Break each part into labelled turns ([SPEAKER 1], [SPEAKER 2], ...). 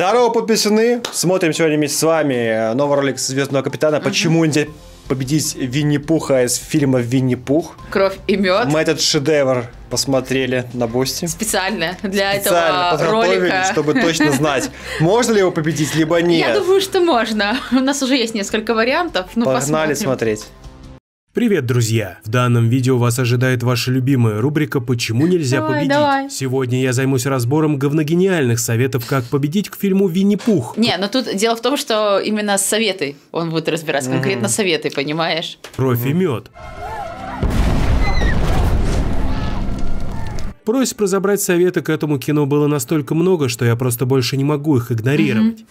[SPEAKER 1] Здорово, подписоны! Смотрим сегодня вместе с вами новый ролик Звездного Капитана. Почему нельзя победить Винни-Пуха из фильма Винни-Пух?
[SPEAKER 2] Кровь и мед.
[SPEAKER 1] Мы этот шедевр посмотрели на Boosty.
[SPEAKER 2] Специально для
[SPEAKER 1] Специально
[SPEAKER 2] этого ролика.
[SPEAKER 1] чтобы точно знать, можно ли его победить, либо нет.
[SPEAKER 2] Я думаю, что можно. У нас уже есть несколько вариантов. Ну,
[SPEAKER 1] Погнали
[SPEAKER 2] посмотрим.
[SPEAKER 1] смотреть.
[SPEAKER 3] Привет, друзья! В данном видео вас ожидает ваша любимая рубрика «Почему нельзя
[SPEAKER 2] Давай,
[SPEAKER 3] победить?».
[SPEAKER 2] давай.
[SPEAKER 3] Сегодня я займусь разбором говногениальных советов, как победить к фильму «Винни-Пух».
[SPEAKER 2] Не, но тут дело в том, что именно советы он будет разбираться. Конкретно советы, понимаешь?
[SPEAKER 3] Кровь и мед. Просьб разобрать советы к этому кино было настолько много, что я просто больше не могу их игнорировать.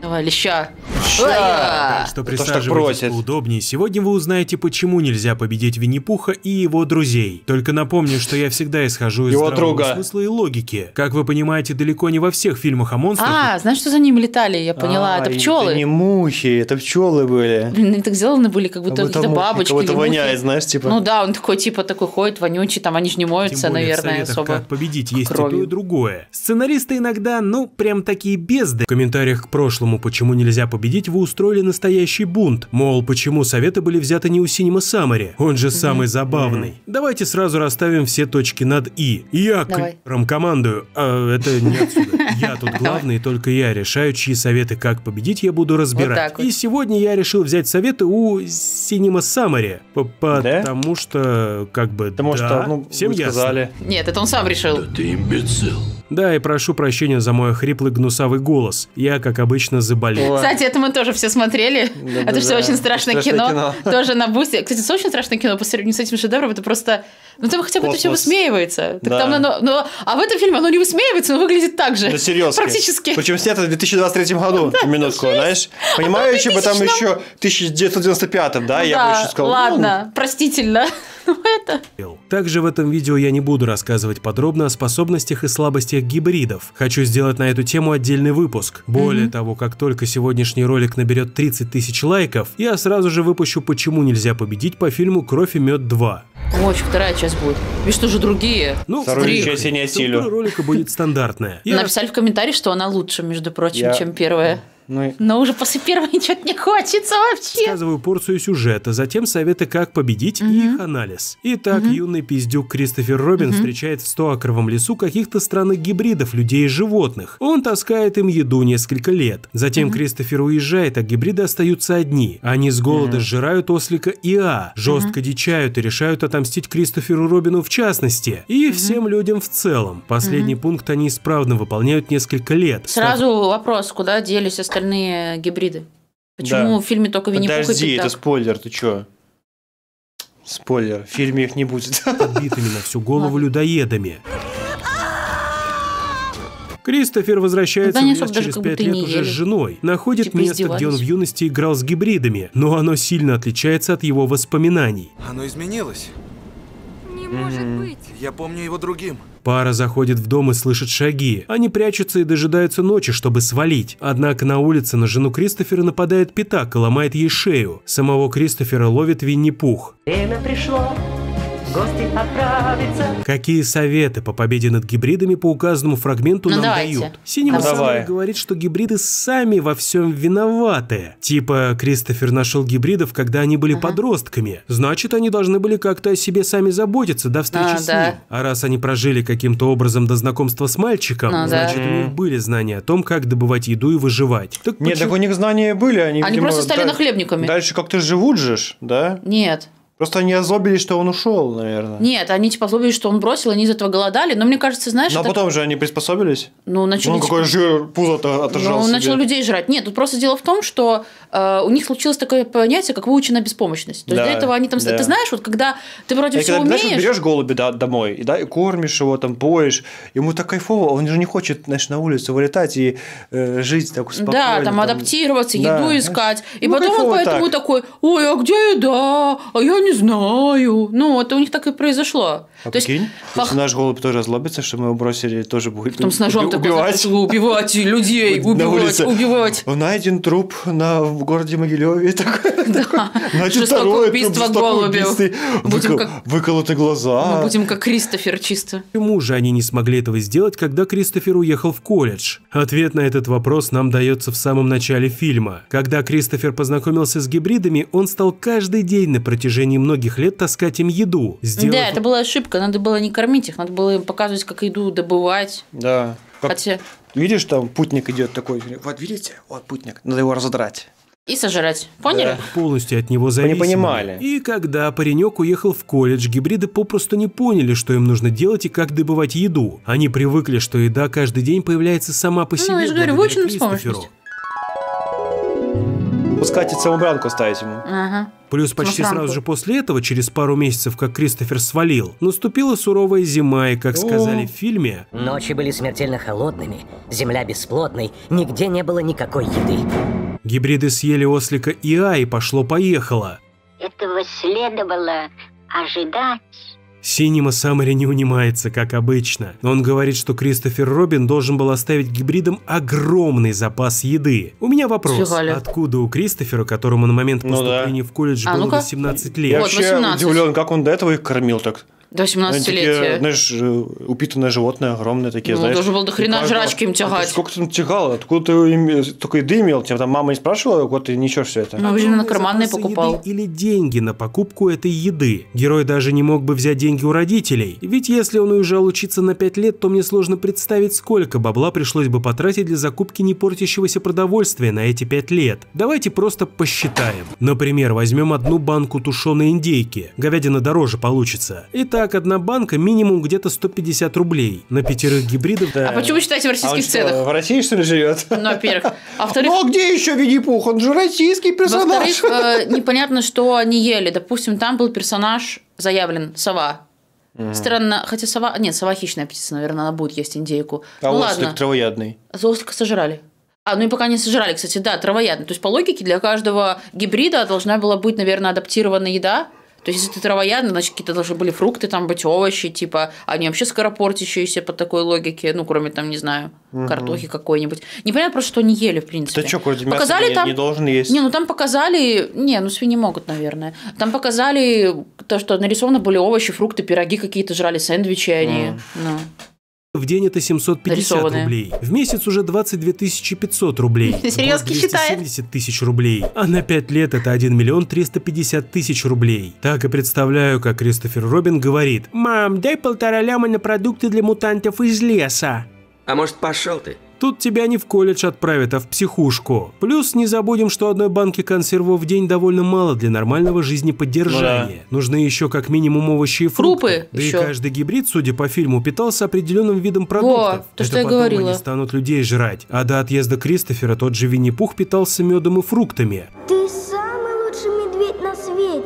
[SPEAKER 2] Давай, леща.
[SPEAKER 1] Ща.
[SPEAKER 2] Ой-я.
[SPEAKER 3] Что
[SPEAKER 1] Это
[SPEAKER 3] присаживайтесь
[SPEAKER 1] просит.
[SPEAKER 3] поудобнее. Сегодня вы узнаете, почему нельзя победить Винни-Пуха и его друзей. Только напомню, что я всегда исхожу из
[SPEAKER 1] Его
[SPEAKER 3] здравого
[SPEAKER 1] друга.
[SPEAKER 3] смысла и логики. Как вы понимаете, далеко не во всех фильмах о монстрах
[SPEAKER 2] А, знаешь, что за ними летали? Я поняла,
[SPEAKER 1] А,
[SPEAKER 2] это
[SPEAKER 1] Это
[SPEAKER 2] пчелы.
[SPEAKER 1] не мухи, это пчелы были.
[SPEAKER 2] Блин, они так сделаны были, как будто
[SPEAKER 1] Как будто
[SPEAKER 2] какие-то
[SPEAKER 1] мухи,
[SPEAKER 2] бабочки.
[SPEAKER 1] как будто воняет, знаешь, типа.
[SPEAKER 2] Ну да, он такой, типа, такой ходит, вонючий, там они же не
[SPEAKER 3] Тем
[SPEAKER 2] моются,
[SPEAKER 3] более в
[SPEAKER 2] наверное,
[SPEAKER 3] советах,
[SPEAKER 2] особо.
[SPEAKER 3] как победить, есть и
[SPEAKER 2] кровью.
[SPEAKER 3] то, и другое. Сценаристы иногда, ну, прям такие безды. В комментариях к прошлому «Почему нельзя победить» вы устроили настоящий бунт. Мол, почему советы были взяты не у Синема Самари? Он же самый забавный. Давайте сразу расставим все точки над «и». Я клером командую. А, это не отсюда. Я тут главный, и только я решаю, чьи советы как победить я буду разбирать.
[SPEAKER 2] так вот.
[SPEAKER 3] И сегодня я решил взять советы у Синема Самари. П-
[SPEAKER 1] Да?
[SPEAKER 3] Потому что, как бы,
[SPEAKER 1] Потому
[SPEAKER 3] да,
[SPEAKER 1] что, ну,
[SPEAKER 3] всем ясно.
[SPEAKER 1] сказали.
[SPEAKER 2] Нет, это он сам решил.
[SPEAKER 4] Ты имбецил.
[SPEAKER 3] Да, и прошу прощения за мой хриплый гнусавый голос. Я, как обычно, заболел.
[SPEAKER 2] Кстати, это мы тоже все смотрели.
[SPEAKER 1] Да,
[SPEAKER 2] это
[SPEAKER 1] да,
[SPEAKER 2] все
[SPEAKER 1] да.
[SPEAKER 2] очень страшное,
[SPEAKER 1] Страшное
[SPEAKER 2] кино.
[SPEAKER 1] кино.
[SPEAKER 2] Тоже на Boosty. Кстати, это очень страшное кино по сравнению с этим шедевром. Это просто... Ну там хотя бы это все
[SPEAKER 1] Космос.
[SPEAKER 2] высмеивается. Так
[SPEAKER 1] Да.
[SPEAKER 2] там оно- но- а в этом фильме оно не высмеивается, но выглядит так же.
[SPEAKER 1] Да серьезно.
[SPEAKER 2] Практически.
[SPEAKER 1] Причем снято в 2023 году, минутку, знаешь. Понимающий бы там
[SPEAKER 2] А в
[SPEAKER 1] еще 1995, да, я бы
[SPEAKER 2] да,
[SPEAKER 1] еще сказал. ну,
[SPEAKER 2] ладно, простительно. Ну это...
[SPEAKER 3] Также в этом видео я не буду рассказывать подробно о способностях и слабостях гибридов. Хочу сделать на эту тему отдельный выпуск. Более того, как только сегодняшний ролик наберет 30 тысяч лайков, я сразу же выпущу «Почему нельзя победить» по фильму «Кровь и мед 2».
[SPEAKER 2] Ой, вторая часть будет. Видишь, что же другие.
[SPEAKER 3] Ну,
[SPEAKER 1] Вторую
[SPEAKER 3] смотри,
[SPEAKER 1] часть я не осилю.
[SPEAKER 3] ролика будет стандартная. Я
[SPEAKER 2] Написали в комментарии, что она лучше, между прочим,
[SPEAKER 1] Я-
[SPEAKER 2] чем первая.
[SPEAKER 1] Ну, и-
[SPEAKER 2] Но уже после первой ничего не хочется вообще.
[SPEAKER 3] рассказываю порцию сюжета, затем советы, как победить и их анализ. Итак, юный пиздюк Кристофер Робин встречает в Стоакровом лесу каких-то странных гибридов людей и животных. Он таскает им еду несколько лет. Затем Кристофер уезжает, а гибриды остаются одни. Они с голода сжирают ослика Иа, жестко дичают и решают отомстить Кристоферу Робину в частности, и всем людям в целом. Последний пункт они исправно выполняют несколько лет.
[SPEAKER 2] Сразу вопрос, куда делись остальные гибриды? Почему
[SPEAKER 1] Да.
[SPEAKER 2] в фильме только Винни-Пух и
[SPEAKER 1] Подожди, это спойлер, ты чё? Спойлер, в фильме их не будет.
[SPEAKER 3] подбитыми на всю голову людоедами. Кристофер возвращается
[SPEAKER 2] Да
[SPEAKER 3] в лес через пять лет уже с женой. Находит
[SPEAKER 2] Типа
[SPEAKER 3] место, где он в юности играл с гибридами, но оно сильно отличается от его воспоминаний.
[SPEAKER 5] Оно изменилось.
[SPEAKER 6] Не может быть.
[SPEAKER 5] Я помню его другим.
[SPEAKER 3] Пара заходит в дом и слышит шаги. Они прячутся и дожидаются ночи, чтобы свалить. Однако на улице на жену Кристофера нападает пятак и ломает ей шею. Самого Кристофера ловит Винни-Пух.
[SPEAKER 7] Время пришло гости отправиться.
[SPEAKER 3] Какие советы по победе над гибридами по указанному фрагменту
[SPEAKER 2] Ну,
[SPEAKER 3] нам
[SPEAKER 2] давайте.
[SPEAKER 3] дают? Синема
[SPEAKER 1] давай.
[SPEAKER 3] говорит, что гибриды сами во всем виноваты. Типа, Кристофер нашел гибридов, когда они были подростками. Значит, они должны были как-то о себе сами заботиться до встречи
[SPEAKER 2] А,
[SPEAKER 3] с
[SPEAKER 2] да.
[SPEAKER 3] ним. А раз они прожили каким-то образом до знакомства с мальчиком,
[SPEAKER 2] Ну, да.
[SPEAKER 3] значит, у них были знания о том, как добывать еду и выживать. Так
[SPEAKER 1] Нет,
[SPEAKER 3] почему-
[SPEAKER 1] так у них знания были, они,
[SPEAKER 2] Они
[SPEAKER 1] видимо,
[SPEAKER 2] просто стали
[SPEAKER 1] да-
[SPEAKER 2] нахлебниками.
[SPEAKER 1] Дальше как-то живут же, да?
[SPEAKER 2] Нет.
[SPEAKER 1] Просто они озлобились, что он ушел, наверное.
[SPEAKER 2] Нет, они типа злобились, что он бросил, они из этого голодали. Но мне кажется, знаешь,
[SPEAKER 1] Но
[SPEAKER 2] это-
[SPEAKER 1] потом же они приспособились.
[SPEAKER 2] ну, начали...
[SPEAKER 1] Ну, какой жир, пузо-то отожрал
[SPEAKER 2] Ну, он
[SPEAKER 1] себе.
[SPEAKER 2] начал людей жрать. Нет, тут просто дело в том, что э, у них случилось такое понятие, как выученная беспомощность. То есть
[SPEAKER 1] Да,
[SPEAKER 2] для этого они там...
[SPEAKER 1] да.
[SPEAKER 2] Ты знаешь, вот когда ты вроде
[SPEAKER 1] И
[SPEAKER 2] все
[SPEAKER 1] когда, знаешь, вот
[SPEAKER 2] умеешь...
[SPEAKER 1] берешь голуби да, домой, и, да, и кормишь его, там, поешь, ему так кайфово, он же не хочет, знаешь, на улицу вылетать и э, жить так спокойно.
[SPEAKER 2] Да, там адаптироваться,
[SPEAKER 1] Да.
[SPEAKER 2] еду искать. И
[SPEAKER 1] Ну,
[SPEAKER 2] потом он поэтому
[SPEAKER 1] так.
[SPEAKER 2] такой, ой, а где еда? А я не знаю. Ну, это у них так и произошло.
[SPEAKER 1] А
[SPEAKER 2] То есть,
[SPEAKER 1] прикинь,
[SPEAKER 2] пох-
[SPEAKER 1] если наш голубь тоже озлобится, что мы его бросили, тоже будет
[SPEAKER 2] Там с ножом
[SPEAKER 1] уби-
[SPEAKER 2] такой
[SPEAKER 1] убивать.
[SPEAKER 2] убивать людей,
[SPEAKER 1] На
[SPEAKER 2] убивать,
[SPEAKER 1] улице.
[SPEAKER 2] убивать.
[SPEAKER 1] Найден труп на, в городе Могилеве. Такой,
[SPEAKER 2] Да.
[SPEAKER 1] Значит, второе
[SPEAKER 2] убийство голубя.
[SPEAKER 1] Выколоты глаза.
[SPEAKER 2] Мы будем как Кристофер чисто.
[SPEAKER 3] Почему же они не смогли этого сделать, когда Кристофер уехал в колледж? Ответ на этот вопрос нам дается в самом начале фильма. Когда Кристофер познакомился с гибридами, он стал каждый день на протяжении многих лет таскать им еду. Сделав...
[SPEAKER 2] Да, это была ошибка. Надо было не кормить их, надо было им показывать, как еду добывать.
[SPEAKER 1] Да. Как-
[SPEAKER 2] Хотя
[SPEAKER 1] Видишь, там путник идет такой. Вот видите? Вот путник. Надо его разодрать.
[SPEAKER 2] и сожрать. Поняли?
[SPEAKER 1] Да.
[SPEAKER 3] полностью от него зависимы.
[SPEAKER 1] понимали.
[SPEAKER 3] И когда паренек уехал в колледж, гибриды попросту не поняли, что им нужно делать и как добывать еду. Они привыкли, что еда каждый день появляется сама по себе.
[SPEAKER 2] Ну, я же говорю, выученным с помощью.
[SPEAKER 1] Пускайте самобранку ставить ему.
[SPEAKER 2] Ага.
[SPEAKER 3] Плюс почти
[SPEAKER 2] Самосранку.
[SPEAKER 3] сразу же после этого, через пару месяцев, как Кристофер свалил, наступила суровая зима, и, как сказали в фильме,
[SPEAKER 4] Ночи были смертельно холодными, земля бесплодной, нигде не было никакой еды.
[SPEAKER 3] гибриды съели ослика Иа и пошло-поехало.
[SPEAKER 8] Этого следовало ожидать.
[SPEAKER 3] Синема Саммери не унимается, как обычно. Он говорит, что Кристофер Робин должен был оставить гибридам огромный запас еды. У меня вопрос.
[SPEAKER 2] Фигаля.
[SPEAKER 3] Откуда у Кристофера, которому на момент
[SPEAKER 1] Ну да.
[SPEAKER 3] поступления в колледж
[SPEAKER 2] А,
[SPEAKER 3] было
[SPEAKER 2] ну-ка.
[SPEAKER 3] 18
[SPEAKER 1] Я
[SPEAKER 3] лет?
[SPEAKER 2] Вот,
[SPEAKER 1] вообще
[SPEAKER 2] 18.
[SPEAKER 1] удивлен, как он до этого их кормил так.
[SPEAKER 2] До
[SPEAKER 1] Они такие,
[SPEAKER 2] 18-летия.
[SPEAKER 1] знаешь, э, упитанные животные, огромные такие,
[SPEAKER 2] Ну,
[SPEAKER 1] знаешь.
[SPEAKER 2] должен был до хрена
[SPEAKER 1] каждого-
[SPEAKER 2] жрачки им
[SPEAKER 1] А
[SPEAKER 2] тягать.
[SPEAKER 1] Сколько ты там тягал? Откуда ты им- только еды имел? Тебя там мама не спрашивала, вот ты ничего все это.
[SPEAKER 2] Ну, видимо, на карманные покупал.
[SPEAKER 3] еды или деньги на покупку этой еды. Герой даже не мог бы взять деньги у родителей. Ведь если он уезжал учиться на 5 лет, то мне сложно представить, сколько бабла пришлось бы потратить для закупки не портящегося продовольствия на эти 5 лет. Давайте просто посчитаем. Например, возьмем одну банку тушеной индейки. Говядина дороже получится. Итак, одна банка минимум где-то 150 рублей. На пятерых гибридов...
[SPEAKER 2] А почему считаете в
[SPEAKER 1] А он
[SPEAKER 2] российских
[SPEAKER 1] что,
[SPEAKER 2] ценах?
[SPEAKER 1] в России, что ли, живет?
[SPEAKER 2] Ну, во-первых. А во-вторых,
[SPEAKER 1] Ну, а где еще Винни-Пух? Он же российский персонаж.
[SPEAKER 2] во-вторых, э, непонятно, что они ели. Допустим, там был персонаж заявлен сова. Странно, хотя сова... Нет, сова хищная птица, наверное, она будет есть индейку.
[SPEAKER 1] А
[SPEAKER 2] ну ладно,
[SPEAKER 1] травоядный.
[SPEAKER 2] золотика сожрали. А, ну и пока не сожрали, кстати, да, травоядный. То есть, по логике, для каждого гибрида должна была быть, наверное, адаптированная еда. То есть, если ты травоядный, значит, какие-то должны были фрукты там быть, овощи, типа, они вообще скоропортящиеся по такой логике, ну, кроме там, не знаю, картохи какой-нибудь. Непонятно просто, что они ели, в принципе.
[SPEAKER 1] Ты что, вроде мясо
[SPEAKER 2] Показали
[SPEAKER 1] не,
[SPEAKER 2] там...
[SPEAKER 1] не должен есть?
[SPEAKER 2] Не, ну там показали... Не, ну свиньи могут, наверное. Там показали то, что нарисованы были овощи, фрукты, пироги какие-то жрали, сэндвичи они. Ну.
[SPEAKER 3] В день это 750
[SPEAKER 2] Нарисованные.
[SPEAKER 3] рублей. В месяц уже 22 500 рублей. В год
[SPEAKER 2] Серьезки считает?
[SPEAKER 3] 270 тысяч рублей. А на 5 лет это 1 миллион 350 тысяч рублей. Так и представляю, как Кристофер Робин говорит «Мам, дай полтора ляма на продукты для мутантов из леса».
[SPEAKER 9] А может, пошел ты?
[SPEAKER 3] Тут тебя не в колледж отправят, а в психушку. Плюс не забудем, что одной банки консервов в день довольно мало для нормального жизнеподдержания. Нужны еще как минимум овощи и фрукты.
[SPEAKER 2] Крупы
[SPEAKER 3] да
[SPEAKER 2] еще.
[SPEAKER 3] и каждый гибрид, судя по фильму, питался определенным видом продуктов.
[SPEAKER 2] то,
[SPEAKER 3] Это
[SPEAKER 2] что я
[SPEAKER 3] потом
[SPEAKER 2] говорила.
[SPEAKER 3] они станут людей жрать. А до отъезда Кристофера тот же Винни-Пух питался медом и фруктами.
[SPEAKER 8] Ты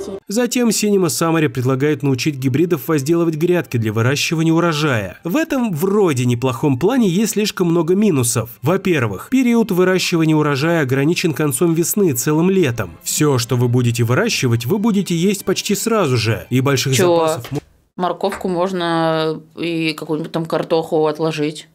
[SPEAKER 8] свете.
[SPEAKER 3] Затем Синема Самари предлагает научить гибридов возделывать грядки для выращивания урожая. В этом вроде неплохом плане есть слишком много минусов. Во-первых, период выращивания урожая ограничен концом весны и целым летом. Все, что вы будете выращивать, вы будете есть почти сразу же. И больших
[SPEAKER 2] Чего?
[SPEAKER 3] запасов
[SPEAKER 2] Морковку можно и какую-нибудь там картоху отложить.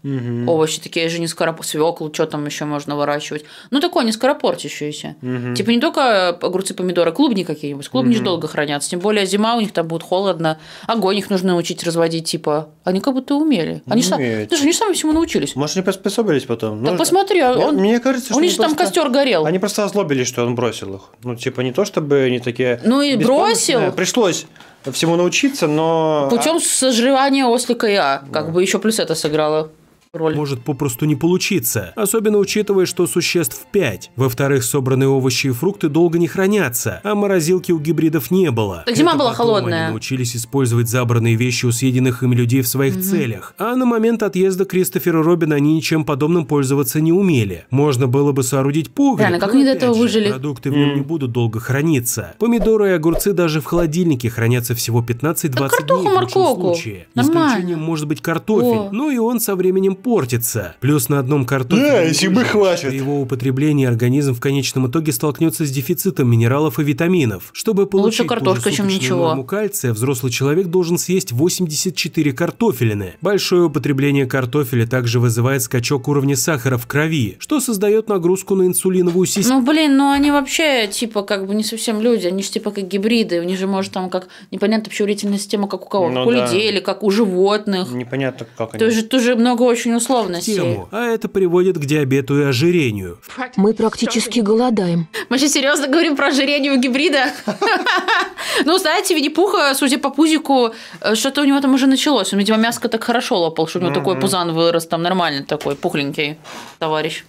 [SPEAKER 2] Овощи такие же не скоропо... Свеклу, что там еще можно выращивать. Ну, такое не скоропортящееся. Типа не только огурцы, помидоры, клубни какие-нибудь. Клубни же долго хранятся. Тем более зима, у них там будет холодно. Огонь их нужно научить разводить, типа. Они как будто умели. Они ж сам-
[SPEAKER 1] Умеют.
[SPEAKER 2] Слушай, они же сами всему научились.
[SPEAKER 1] Может, они приспособились потом?
[SPEAKER 2] Так
[SPEAKER 1] Ну,
[SPEAKER 2] посмотри, а
[SPEAKER 1] мне-
[SPEAKER 2] он...
[SPEAKER 1] Мне кажется, что
[SPEAKER 2] у них же там
[SPEAKER 1] просто-
[SPEAKER 2] костер горел.
[SPEAKER 1] Они просто озлобились, что он бросил их. Ну, типа, не то, чтобы они такие...
[SPEAKER 2] Ну и бросил.
[SPEAKER 1] Пришлось всему научиться, но...
[SPEAKER 2] Путем сожревания ослика я. Как бы еще плюс это сыграло роль.
[SPEAKER 3] может попросту не получиться, особенно учитывая, что существ 5. Во-вторых, собранные овощи и фрукты долго не хранятся, а морозилки у гибридов не было.
[SPEAKER 2] Так зима
[SPEAKER 3] Это
[SPEAKER 2] была
[SPEAKER 3] потом
[SPEAKER 2] холодная.
[SPEAKER 3] Они научились использовать забранные вещи у съеденных им людей в своих целях, а на момент отъезда Кристофера Робина они ничем подобным пользоваться не умели. Можно было бы соорудить погреб,
[SPEAKER 2] Реально, как
[SPEAKER 3] но
[SPEAKER 2] они до этого выжили?
[SPEAKER 3] Продукты в нем не будут долго храниться. Помидоры и огурцы даже в холодильнике хранятся всего 15-20 дней
[SPEAKER 2] картоху,
[SPEAKER 3] в лучшем
[SPEAKER 2] морковку.
[SPEAKER 3] случае.
[SPEAKER 2] Нормально.
[SPEAKER 3] Исключением может быть картофель,
[SPEAKER 2] О.
[SPEAKER 3] ну и он со временем портится. Плюс на одном картофеле...
[SPEAKER 1] Да, зимы хватит.
[SPEAKER 3] При его употреблении организм в конечном итоге столкнется с дефицитом минералов и витаминов. Чтобы получить же
[SPEAKER 2] картошка, чем ничего.
[SPEAKER 3] норму кальция, взрослый человек должен съесть 84 картофелины. Большое употребление картофеля также вызывает скачок уровня сахара в крови, что создает нагрузку на инсулиновую систему.
[SPEAKER 2] Ну, блин, ну они вообще, типа, как бы не совсем люди, они же типа как гибриды, у них же может там как непонятно пищеварительная система, как у кого,
[SPEAKER 1] Ну
[SPEAKER 2] как у
[SPEAKER 1] да.
[SPEAKER 2] людей или как у животных.
[SPEAKER 1] Непонятно, как они.
[SPEAKER 2] То есть тоже много очень условностей.
[SPEAKER 3] тему, а это приводит к диабету и ожирению.
[SPEAKER 9] Мы практически голодаем.
[SPEAKER 2] Мы сейчас серьезно говорим про ожирение у гибрида. Ну, знаете, Винни-Пуха, судя по пузику, э, что-то у него там уже началось. Он, видимо, мяско так хорошо лопал, что у него такой пузан вырос, там нормальный такой, пухленький товарищ.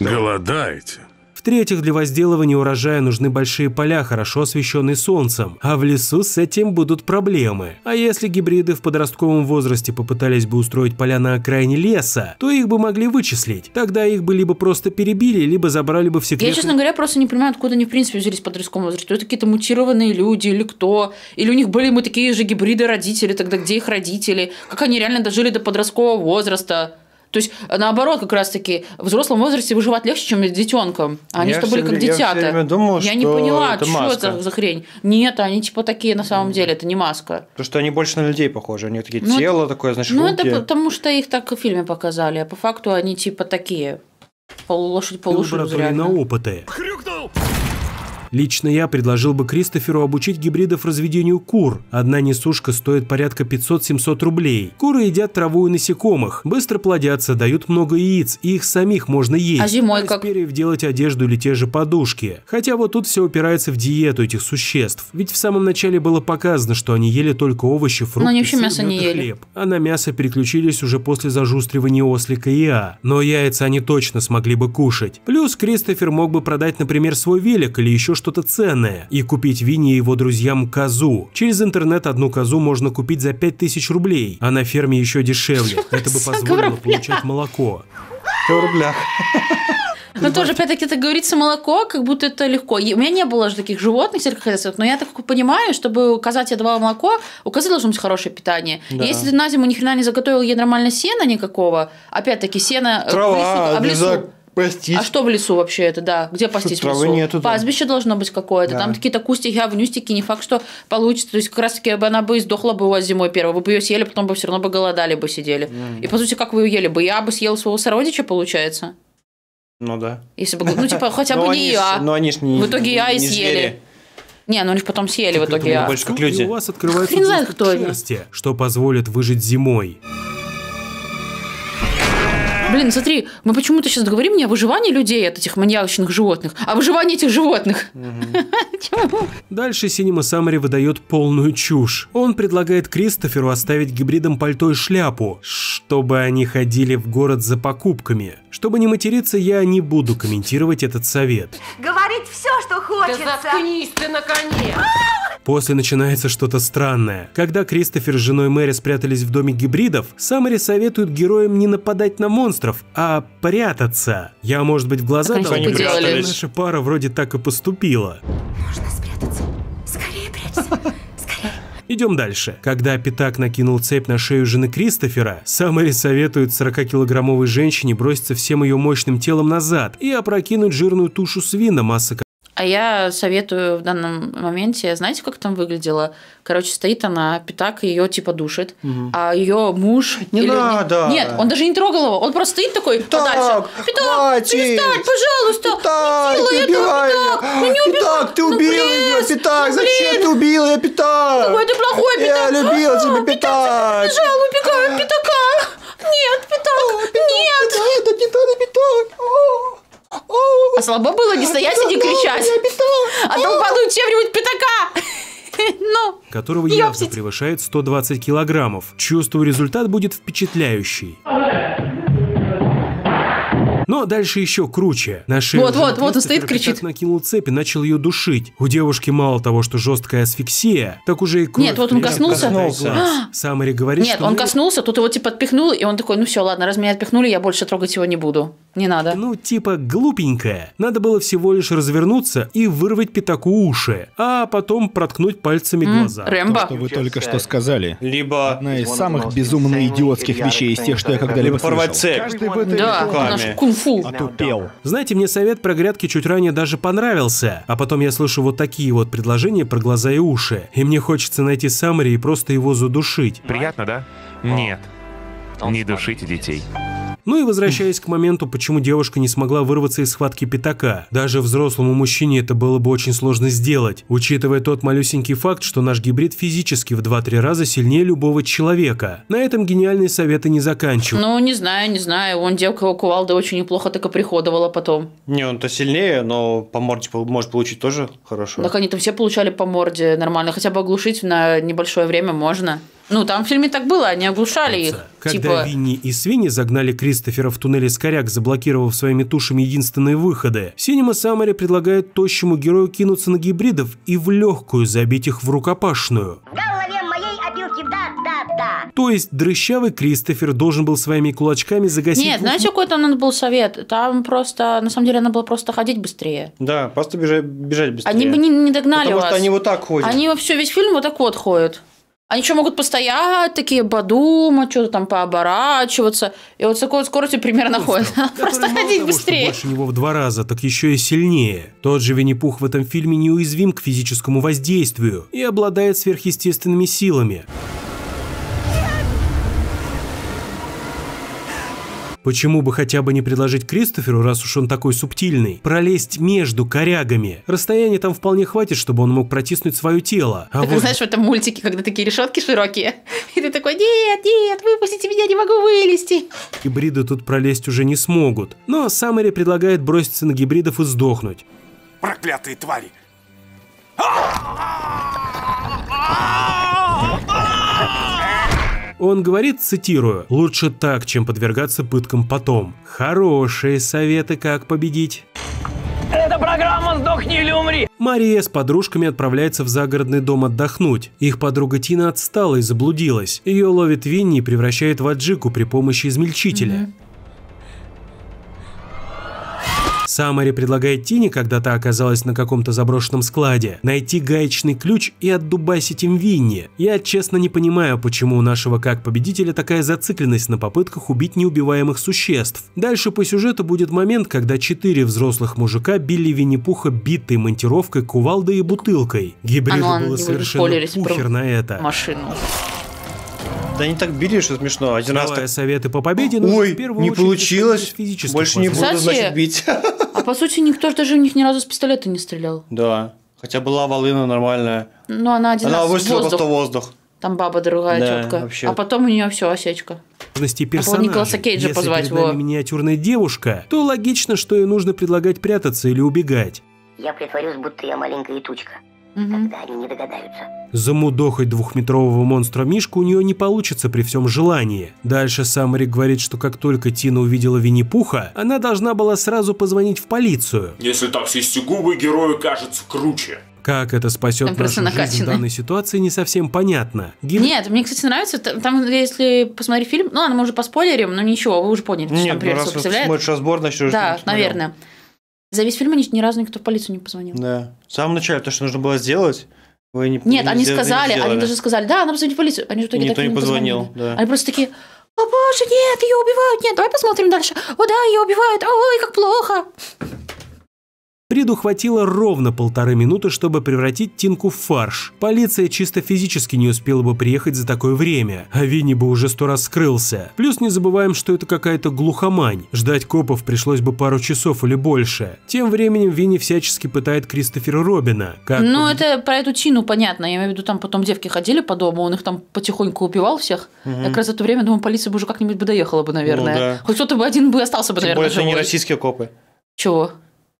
[SPEAKER 10] Голодаете?
[SPEAKER 3] В-третьих, для возделывания урожая нужны большие поля, хорошо освещенные солнцем, а в лесу с этим будут проблемы. А если гибриды в подростковом возрасте попытались бы устроить поля на окраине леса, то их бы могли вычислить. Тогда их бы либо просто перебили, либо забрали бы в секретный...
[SPEAKER 2] Я, честно говоря, просто не понимаю, откуда они, в принципе, взялись в подростковом возрасте. Это какие-то мутированные люди или кто? Или у них были мы такие же гибриды родители, тогда где их родители? Как они реально дожили до подросткового возраста? То есть, наоборот, как раз-таки в взрослом возрасте выживать легче, чем детенком. А они
[SPEAKER 1] Я
[SPEAKER 2] что были как
[SPEAKER 1] я
[SPEAKER 2] детята.
[SPEAKER 1] время думал,
[SPEAKER 2] я не поняла,
[SPEAKER 1] это
[SPEAKER 2] что
[SPEAKER 1] маска.
[SPEAKER 2] это за хрень. Нет, они типа такие на самом деле, это не маска.
[SPEAKER 1] Потому что они больше на людей похожи. У них такие
[SPEAKER 2] Ну,
[SPEAKER 1] тело такое, знаешь,
[SPEAKER 2] Ну,
[SPEAKER 1] руки.
[SPEAKER 2] это потому что их так в фильме показали, а по факту они типа такие. Полулошадь, полушуз,
[SPEAKER 3] лаборатории на опыты. Лично я предложил бы Кристоферу обучить гибридов разведению кур. Одна несушка стоит порядка 500-700 рублей. Куры едят траву и насекомых, быстро плодятся, дают много яиц, и их самих можно есть.
[SPEAKER 2] А зимой как?
[SPEAKER 3] перьев делать одежду или те же подушки. Хотя вот тут все упирается в диету этих существ. Ведь в самом начале было показано, что они ели только овощи, фрукты,
[SPEAKER 2] Ну, они вообще
[SPEAKER 3] сыр,
[SPEAKER 2] мясо не ели.
[SPEAKER 3] хлеб. А на мясо переключились уже после зажустривания ослика и А. Но яйца они точно смогли бы кушать. Плюс Кристофер мог бы продать, например, свой велик или еще что-то ценное и купить Винни и его друзьям козу. Через интернет одну козу можно купить за 5000 рублей, а на ферме еще дешевле. Это бы позволило получать молоко.
[SPEAKER 1] В рублях.
[SPEAKER 2] Но тоже, опять-таки, это говорится молоко, как будто это легко. И У меня не было же таких животных сельскохозяйственных, но я так понимаю, чтобы коза тебе давала молоко, у козы должно быть хорошее питание.
[SPEAKER 1] Да.
[SPEAKER 2] Если ты на зиму ни хрена не заготовил ей нормально сена никакого, опять-таки, сено э, в
[SPEAKER 1] Трава,
[SPEAKER 2] лесу, а в
[SPEAKER 1] пастись.
[SPEAKER 2] А что в лесу вообще это, да? Где пастись в
[SPEAKER 1] Травы
[SPEAKER 2] лесу?
[SPEAKER 1] нету, да.
[SPEAKER 2] Пастбище должно быть какое-то.
[SPEAKER 1] Да.
[SPEAKER 2] Там какие-то кустики, авнюстики, не факт, что получится. То есть, как раз-таки бы она бы и сдохла бы у вас зимой первой. Вы бы ее съели, потом бы все равно бы голодали бы сидели. И, по сути, как вы ее ели бы? Я бы съел своего сородича, получается?
[SPEAKER 1] Ну да.
[SPEAKER 2] Если бы, ну, типа, хотя бы не я.
[SPEAKER 1] Но они ж не
[SPEAKER 2] В итоге я и съели. Не, ну они же потом съели в итоге я.
[SPEAKER 1] больше как
[SPEAKER 3] И
[SPEAKER 1] люди.
[SPEAKER 3] у вас открывается шерсти, что позволит выжить зимой.
[SPEAKER 2] Блин, смотри, мы почему-то сейчас говорим не о выживании людей от этих маньячных животных, а о выживании этих животных.
[SPEAKER 3] Дальше Синема Самари выдает полную чушь. Он предлагает Кристоферу оставить гибридам пальто и шляпу, чтобы они ходили в город за покупками. Чтобы не материться, я не буду комментировать этот совет.
[SPEAKER 6] Говорить все, что хочется.
[SPEAKER 9] заткнись ты, наконец!
[SPEAKER 3] После начинается что-то странное. Когда Кристофер с женой Мэри спрятались в доме гибридов, Самари советует героям не нападать на монстров, а прятаться. Я, может быть, в глаза
[SPEAKER 2] Так
[SPEAKER 3] дал, наша пара вроде так и поступила.
[SPEAKER 6] Можно спрятаться. Скорее прячься.
[SPEAKER 3] Идем дальше. Когда Питак накинул цепь на шею жены Кристофера, Самари советует 40-килограммовой женщине броситься всем ее мощным телом назад и опрокинуть жирную тушу свина, масса
[SPEAKER 2] А я советую в данном моменте, знаете, как там выглядело? Короче, стоит она, пятак ее типа душит, а ее муж...
[SPEAKER 1] Не надо.
[SPEAKER 2] Нет, он даже не трогал его, он просто стоит такой подальше. Пятак,
[SPEAKER 1] хватит.
[SPEAKER 2] перестань, пожалуйста,
[SPEAKER 1] Питак,
[SPEAKER 2] не делай этого,
[SPEAKER 1] ее.
[SPEAKER 2] ну не убивай.
[SPEAKER 1] Питак, ты
[SPEAKER 2] Ну,
[SPEAKER 1] убил
[SPEAKER 2] блин,
[SPEAKER 1] ее, Питак.
[SPEAKER 2] ну,
[SPEAKER 1] Зачем ты убил ее, Питак?
[SPEAKER 2] Какой ты плохой,
[SPEAKER 1] Я
[SPEAKER 2] Питак.
[SPEAKER 1] любил
[SPEAKER 2] А,
[SPEAKER 1] тебя, Питак.
[SPEAKER 2] Бежал, убегаю, пятака. Нет, пятак, нет.
[SPEAKER 1] Это не надо, Питак.
[SPEAKER 2] А слабо было не стоять и не кричать. А долбануть чем-нибудь пятака. Ну,
[SPEAKER 3] которого явно превышает 120 килограммов. Чувствую, результат будет впечатляющий. Но дальше еще круче. На шею
[SPEAKER 2] Вот, вот, вот он стоит, кричит.
[SPEAKER 3] накинул цепь и начал ее душить. У девушки мало того, что жесткая асфиксия, так уже и кровь
[SPEAKER 2] Нет, вот он коснулся.
[SPEAKER 3] глаз. Самари говорит,
[SPEAKER 2] Нет,
[SPEAKER 3] что
[SPEAKER 2] он
[SPEAKER 3] мы-
[SPEAKER 2] коснулся, тут его типа отпихнул, и он такой, ну все, ладно, раз меня отпихнули, я больше трогать его не буду. Не надо.
[SPEAKER 3] Ну, типа глупенькая. Надо было всего лишь развернуться и вырвать пятаку уши, а потом проткнуть пальцами глаза.
[SPEAKER 2] Рэмбо.
[SPEAKER 11] Что вы только что сказали.
[SPEAKER 1] Либо...
[SPEAKER 11] Одна из самых безумно идиотских вещей из тех, что я когда-либо
[SPEAKER 1] Либо порвать
[SPEAKER 11] слышал.
[SPEAKER 1] цепь.
[SPEAKER 11] Каждый в этой
[SPEAKER 2] Да,
[SPEAKER 1] руками.
[SPEAKER 2] наш кунг-фу.
[SPEAKER 11] отупел.
[SPEAKER 3] Знаете, мне совет про грядки чуть ранее даже понравился, а потом я слышу вот такие вот предложения про глаза и уши, и мне хочется найти Самари и просто его задушить.
[SPEAKER 12] Приятно, да? Нет. Не душите детей.
[SPEAKER 3] Ну и возвращаясь к моменту, почему девушка не смогла вырваться из схватки пятака. Даже взрослому мужчине это было бы очень сложно сделать, учитывая тот малюсенький факт, что наш гибрид физически в 2-3 раза сильнее любого человека. На этом гениальные советы не заканчивают.
[SPEAKER 2] Ну, не знаю, не знаю. Вон девка у кувалды очень неплохо так и приходовала потом.
[SPEAKER 1] Не, он-то сильнее, но по морде может получить тоже хорошо.
[SPEAKER 2] Так они-то все получали по морде нормально. Хотя бы оглушить на небольшое время можно. Ну, там в фильме так было, они оглушали их.
[SPEAKER 3] Когда
[SPEAKER 2] Типа,
[SPEAKER 3] Винни и Свинни загнали Кристофера в туннеле с коряк, заблокировав своими тушами единственные выходы, Синема Самари предлагает тощему герою кинуться на гибридов и в легкую забить их в рукопашную.
[SPEAKER 8] В голове моей опилки, да, да, да.
[SPEAKER 3] То есть дрыщавый Кристофер должен был своими кулачками загасить...
[SPEAKER 2] Нет,
[SPEAKER 3] двух
[SPEAKER 2] знаете, какой там надо был совет? Там просто, на самом деле, надо было просто ходить быстрее.
[SPEAKER 1] Да, просто бежать, бежать быстрее.
[SPEAKER 2] Они бы не, не догнали
[SPEAKER 1] Потому
[SPEAKER 2] вас.
[SPEAKER 1] что они вот так ходят.
[SPEAKER 2] Они вообще весь фильм вот так вот ходят. Они что, могут постоять, такие подумать, что-то там пооборачиваться. И вот с такой вот скоростью примерно ходят. Просто ходить
[SPEAKER 3] того,
[SPEAKER 2] быстрее.
[SPEAKER 3] больше него в два раза, так еще и сильнее. Тот же Винни-Пух в этом фильме неуязвим к физическому воздействию и обладает сверхъестественными силами. Почему бы хотя бы не предложить Кристоферу, раз уж он такой субтильный, пролезть между корягами? Расстояние там вполне хватит, чтобы он мог протиснуть свое тело. А
[SPEAKER 2] Ты как
[SPEAKER 3] вот
[SPEAKER 2] знаешь, в этом мультике, когда такие решетки широкие, и ты такой, нет, нет, выпустите меня, не могу вылезти.
[SPEAKER 3] гибриды тут пролезть уже не смогут. Но Саммери предлагает броситься на гибридов и сдохнуть.
[SPEAKER 5] Проклятые твари!
[SPEAKER 3] Он говорит, цитирую, «Лучше так, чем подвергаться пыткам потом». Хорошие советы, как победить.
[SPEAKER 7] Это программа «Сдохни или умри».
[SPEAKER 3] Мария с подружками отправляется в загородный дом отдохнуть. Их подруга Тина отстала и заблудилась. Ее ловит Винни и превращает в аджику при помощи измельчителя. Самари предлагает Тине, когда та оказалась на каком-то заброшенном складе, найти гаечный ключ и отдубасить им Винни. Я честно не понимаю, почему у нашего как победителя такая зацикленность на попытках убить неубиваемых существ. Дальше по сюжету будет момент, когда четыре взрослых мужика били Винни-Пуха битой монтировкой, кувалдой и бутылкой. Гибриду
[SPEAKER 2] А ну ладно,
[SPEAKER 3] было совершенно
[SPEAKER 2] про
[SPEAKER 3] пухер на это.
[SPEAKER 2] Машину.
[SPEAKER 1] Да они так били, что смешно. Один раз так...
[SPEAKER 3] советы по победе, нужно
[SPEAKER 1] Ой,
[SPEAKER 3] в первую
[SPEAKER 1] не
[SPEAKER 3] очередь
[SPEAKER 1] получилось. Больше не буду, значит, бить.
[SPEAKER 2] А по сути, никто же даже в них ни разу с пистолета не стрелял.
[SPEAKER 1] Да. Хотя была волына нормальная.
[SPEAKER 2] Ну, она один
[SPEAKER 1] Она
[SPEAKER 2] раз в
[SPEAKER 1] выстрелила
[SPEAKER 2] воздух.
[SPEAKER 1] просто воздух.
[SPEAKER 2] Там баба другая
[SPEAKER 1] Да,
[SPEAKER 2] четко.
[SPEAKER 1] вообще.
[SPEAKER 2] А потом у нее все осечка. было
[SPEAKER 3] персонажей.
[SPEAKER 2] Николаса Кейджа
[SPEAKER 3] Если
[SPEAKER 2] позвать
[SPEAKER 3] перед
[SPEAKER 2] его.
[SPEAKER 3] нами миниатюрная девушка, то логично, что ей нужно предлагать прятаться или убегать.
[SPEAKER 8] Я притворюсь, будто я маленькая тучка. Тогда они не догадаются.
[SPEAKER 3] Замудохать двухметрового монстра Мишку у нее не получится при всем желании. Дальше Самари говорит, что как только Тина увидела Винни-Пуха, она должна была сразу позвонить в полицию.
[SPEAKER 13] Если так свести губы, герою кажется круче.
[SPEAKER 3] Как это спасет
[SPEAKER 2] Там
[SPEAKER 3] нашу жизнь в данной ситуации, не совсем понятно. Гиб-
[SPEAKER 2] Нет, мне, кстати, нравится. Там, если посмотреть фильм, ну ладно, мы уже поспойлерим, но ничего, вы уже поняли, что там
[SPEAKER 1] Нет, ну раз
[SPEAKER 2] представляет.
[SPEAKER 1] смотришь разбор, значит, уже
[SPEAKER 2] Да,
[SPEAKER 1] что-то смотрел.
[SPEAKER 2] За весь фильм ни, ни разу никто в полицию не позвонил.
[SPEAKER 1] Да. В самом начале то, что нужно было сделать, вы не
[SPEAKER 2] Нет,
[SPEAKER 1] не
[SPEAKER 2] они
[SPEAKER 1] сделали, не
[SPEAKER 2] сказали, они
[SPEAKER 1] сделали.
[SPEAKER 2] даже сказали, да, надо позвонить в полицию. Они в итоге
[SPEAKER 1] Никто не
[SPEAKER 2] не
[SPEAKER 1] позвонил,
[SPEAKER 2] позвонили.
[SPEAKER 1] да.
[SPEAKER 2] Они просто такие, о боже, нет, ее убивают, нет, давай посмотрим дальше. О да, ее убивают, ой, как плохо.
[SPEAKER 3] Бриду хватило ровно полторы минуты, чтобы превратить Тинку в фарш. Полиция чисто физически не успела бы приехать за такое время, а Винни бы уже сто раз скрылся. Плюс не забываем, что это какая-то глухомань. Ждать копов пришлось бы пару часов или больше. Тем временем Винни всячески пытает Кристофера Робина. Как
[SPEAKER 2] Ну, это про эту Тину понятно. Я имею в виду, там потом девки ходили по дому, он их там потихоньку убивал всех. Я как раз в это время, думаю, полиция бы уже как-нибудь бы доехала бы, наверное.
[SPEAKER 1] Ну да.
[SPEAKER 2] Хоть кто-то бы один бы остался бы,
[SPEAKER 1] Тем
[SPEAKER 2] наверное,
[SPEAKER 1] более, это не российские копы.
[SPEAKER 2] Чего?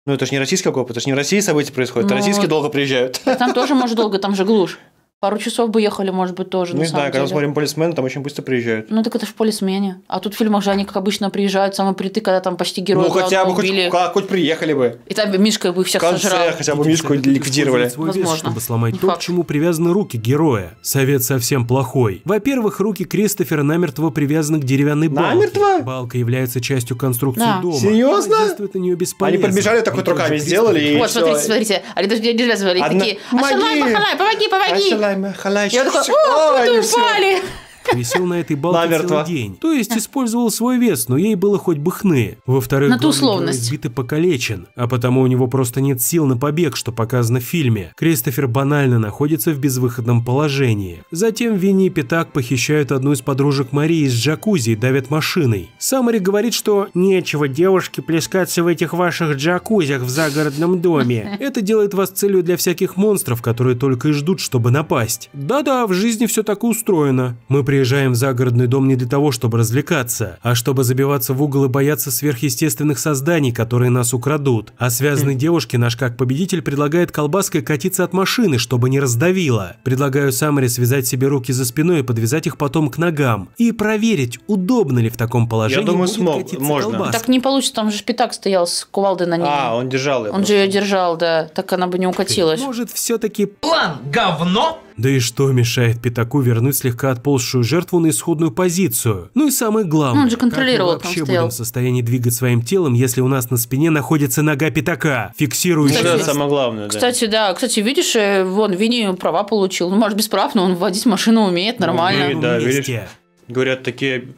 [SPEAKER 1] Ну, это же не российские копы, это же не в России события происходят,
[SPEAKER 2] Ну
[SPEAKER 1] а российские
[SPEAKER 2] вот.
[SPEAKER 1] долго приезжают.
[SPEAKER 2] Там тоже, может, долго, там же глушь. Пару часов бы ехали, может быть, тоже,
[SPEAKER 1] Ну, не знаю,
[SPEAKER 2] самом
[SPEAKER 1] когда мы
[SPEAKER 2] деле.
[SPEAKER 1] смотрим полисмена, там очень быстро приезжают.
[SPEAKER 2] Ну, так это в полисмене. А тут в фильмах же они, как обычно, приезжают самые приты, когда там почти герои
[SPEAKER 1] ну, хотя бы хоть,
[SPEAKER 2] убили.
[SPEAKER 1] ка- хоть приехали бы.
[SPEAKER 2] И там Мишка бы всех
[SPEAKER 1] конце
[SPEAKER 2] сожрал.
[SPEAKER 1] хотя бы Мишку ликвидировали.
[SPEAKER 3] Свой вес,
[SPEAKER 2] Возможно.
[SPEAKER 3] чтобы сломать
[SPEAKER 2] Не
[SPEAKER 3] то,
[SPEAKER 2] факт.
[SPEAKER 3] к чему привязаны руки героя. Совет совсем плохой. Во-первых, руки Кристофера намертво привязаны к деревянной балке.
[SPEAKER 1] Намертво?
[SPEAKER 3] Балка является частью конструкции
[SPEAKER 2] Да.
[SPEAKER 3] дома.
[SPEAKER 1] Серьезно?
[SPEAKER 3] На нее бесполезно.
[SPEAKER 1] Они подбежали, так вот
[SPEAKER 3] Ведь тот же
[SPEAKER 1] руками сделали и
[SPEAKER 2] Вот,
[SPEAKER 1] всё.
[SPEAKER 2] смотрите, смотрите. Они даже не развязывали.
[SPEAKER 1] Одна-
[SPEAKER 2] такие,
[SPEAKER 1] Помоги!
[SPEAKER 2] Ашалай, Махалай, помоги, помоги.
[SPEAKER 1] Ашалай, Махалай.
[SPEAKER 2] Я
[SPEAKER 1] Всё.
[SPEAKER 2] о, упали.
[SPEAKER 3] Висел на этой балке
[SPEAKER 1] Намертво.
[SPEAKER 3] целый день. То есть использовал свой вес, но ей было хоть бы хны. Во-вторых,
[SPEAKER 2] На ту условность.
[SPEAKER 3] избит и покалечен, а потому у него просто нет сил на побег, что показано в фильме. Кристофер банально находится в безвыходном положении. Затем Винни и Пятак похищают одну из подружек Марии из джакузи и давят машиной. Самари говорит, что «нечего девушке плескаться в этих ваших джакузях в загородном доме». Это делает вас целью для всяких монстров, которые только и ждут, чтобы напасть. Да-да, в жизни все так и устроено. Мы приезжаем в загородный дом не для того, чтобы развлекаться, а чтобы забиваться в угол и бояться сверхъестественных созданий, которые нас украдут. А связанной девушке наш как победитель предлагает колбаской катиться от машины, чтобы не раздавило. Предлагаю Самаре связать себе руки за спиной и подвязать их потом к ногам. И проверить, удобно ли в таком положении
[SPEAKER 1] думаю,
[SPEAKER 3] будет
[SPEAKER 1] смог, можно.
[SPEAKER 3] колбаска.
[SPEAKER 2] Так не получится, там же шпитак стоял с кувалдой на ней.
[SPEAKER 1] А, он держал ее.
[SPEAKER 2] Он же ее держал, да. Так она бы не укатилась.
[SPEAKER 3] Может, все-таки
[SPEAKER 14] План говно?
[SPEAKER 3] Да и что мешает Пятаку вернуть слегка отползшую жертву на исходную позицию? Ну и самое главное,
[SPEAKER 2] Ну, он же контролировал,
[SPEAKER 3] как мы вообще будем в состоянии двигать своим телом, если у нас на спине находится нога Пятака, фиксирующая
[SPEAKER 1] это
[SPEAKER 3] нас
[SPEAKER 1] самое главное, да.
[SPEAKER 2] Кстати, да, кстати, видишь, э, вон Винни права получил. Ну, может, без прав, но он водить машину умеет нормально.
[SPEAKER 1] Ну, да, видишь? Говорят, такие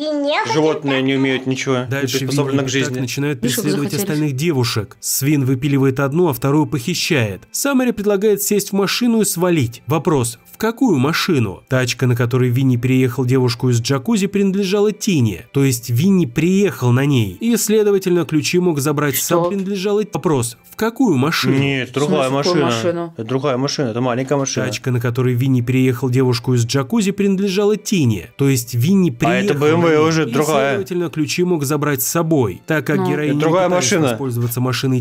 [SPEAKER 8] И не
[SPEAKER 1] животные не умеют ничего.
[SPEAKER 3] Дальше
[SPEAKER 1] приспособлены
[SPEAKER 3] Винни
[SPEAKER 1] к жизни.
[SPEAKER 3] начинают
[SPEAKER 2] Видишь, как
[SPEAKER 3] преследовать остальных девушек. Свин выпиливает одну, а вторую похищает. Самари предлагает сесть в машину и свалить. Вопрос, какую машину? Тачка, на которой Винни переехал девушку из джакузи, принадлежала Тине. То есть Винни приехал на ней. И, следовательно, ключи мог забрать сам
[SPEAKER 2] Что?
[SPEAKER 3] принадлежала... Вопрос, в какую машину?
[SPEAKER 1] Нет, другая машина.
[SPEAKER 2] машину?
[SPEAKER 1] Это другая машина, это маленькая машина.
[SPEAKER 3] Тачка, на которой Винни переехал девушку из джакузи, принадлежала Тине. То есть Винни приехал
[SPEAKER 1] А это BMW
[SPEAKER 3] на ней,
[SPEAKER 1] уже
[SPEAKER 3] и,
[SPEAKER 1] другая.
[SPEAKER 3] следовательно, ключи мог забрать с собой. Так как
[SPEAKER 2] Ну.
[SPEAKER 3] героиня
[SPEAKER 1] другая
[SPEAKER 3] не пытается
[SPEAKER 1] машина.
[SPEAKER 3] воспользоваться машиной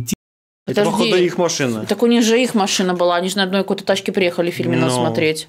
[SPEAKER 1] Это, походу, их машина.
[SPEAKER 2] Так у них же их машина была, они же на одной какой-то тачке приехали в фильме нас
[SPEAKER 1] Ну.
[SPEAKER 2] смотреть.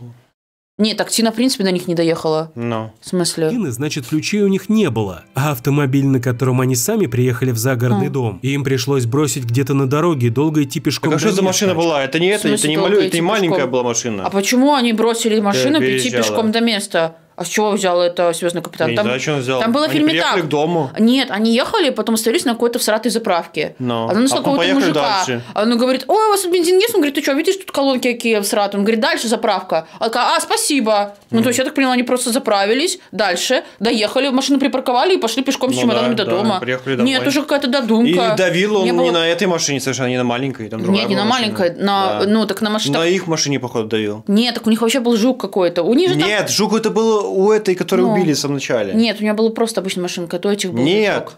[SPEAKER 2] Нет, так Тина, в принципе, на них не доехала.
[SPEAKER 1] Ну.
[SPEAKER 2] В смысле?
[SPEAKER 3] Тины, значит, ключей у них не было. А автомобиль, на котором они сами приехали в загородный
[SPEAKER 2] А.
[SPEAKER 3] дом, им пришлось бросить где-то на дороге и долго идти пешком.
[SPEAKER 1] Так а
[SPEAKER 3] до
[SPEAKER 1] что за машина была? Это не это,
[SPEAKER 2] смысле
[SPEAKER 1] это не, малю- это не маленькая была машина.
[SPEAKER 2] А почему они бросили машину и идти
[SPEAKER 1] переезжала.
[SPEAKER 2] пешком до места? А с чего взял это Звездный капитан?
[SPEAKER 1] Я не знаю, что он взял.
[SPEAKER 2] там было
[SPEAKER 1] Они
[SPEAKER 2] фильме так.
[SPEAKER 1] к дому.
[SPEAKER 2] Нет, они ехали, потом остановились на какой-то всратой заправке.
[SPEAKER 1] Ну,
[SPEAKER 2] Она нашла
[SPEAKER 1] а
[SPEAKER 2] какого-то
[SPEAKER 1] поехали
[SPEAKER 2] мужика.
[SPEAKER 1] дальше.
[SPEAKER 2] А Он говорит, ой, у вас тут бензин есть? Он говорит, ты что, видишь, тут колонки какие всратые? Он говорит, дальше заправка. А такая, а, спасибо. Ну, то есть, я так поняла, они просто заправились, дальше, доехали, машину припарковали и пошли пешком с
[SPEAKER 1] Ну
[SPEAKER 2] чемоданами
[SPEAKER 1] да,
[SPEAKER 2] до
[SPEAKER 1] да,
[SPEAKER 2] дома.
[SPEAKER 1] приехали домой.
[SPEAKER 2] Нет, уже какая-то
[SPEAKER 1] И
[SPEAKER 2] додумка.
[SPEAKER 1] давил он
[SPEAKER 2] Не
[SPEAKER 1] не,
[SPEAKER 2] было-
[SPEAKER 1] на этой машине совершенно, не на маленькой. Там
[SPEAKER 2] Нет, не на маленькой, на,
[SPEAKER 1] Да.
[SPEAKER 2] ну, так на машине.
[SPEAKER 1] На их машине, походу, давил.
[SPEAKER 2] Нет, так у них вообще был жук какой-то. У них же там-
[SPEAKER 1] Нет, жук это было у этой, которую
[SPEAKER 2] Ну.
[SPEAKER 1] убили в самом начале.
[SPEAKER 2] Нет, у меня была просто обычная машинка, а то у этих был
[SPEAKER 1] Нет.